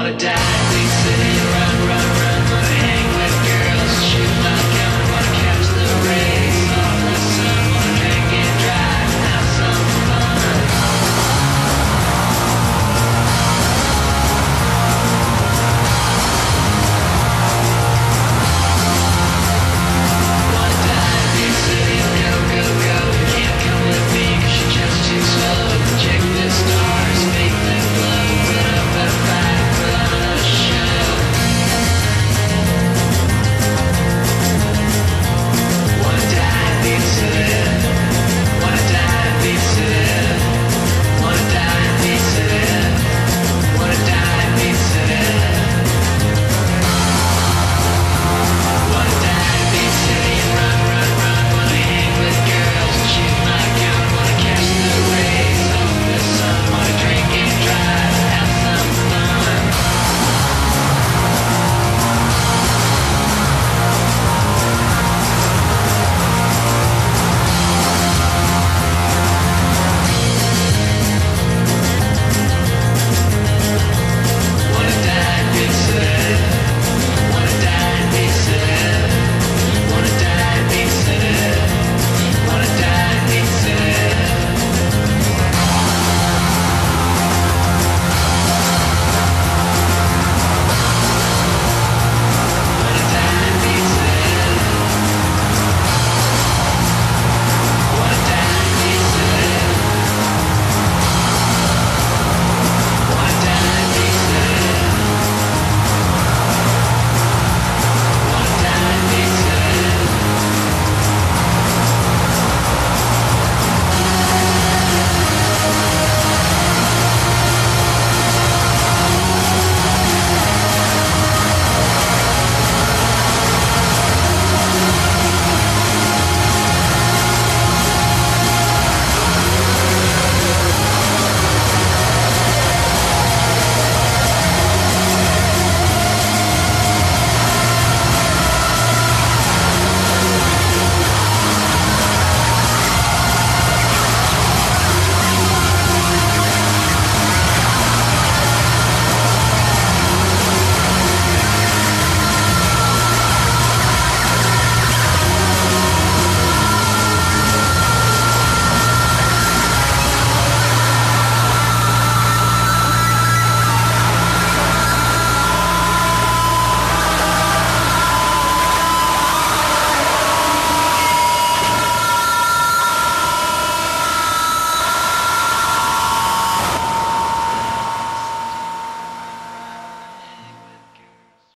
wanna die.